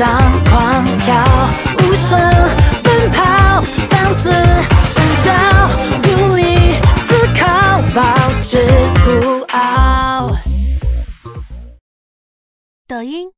当狂跳无声奔跑放肆舞蹈无力思考保持不傲。抖音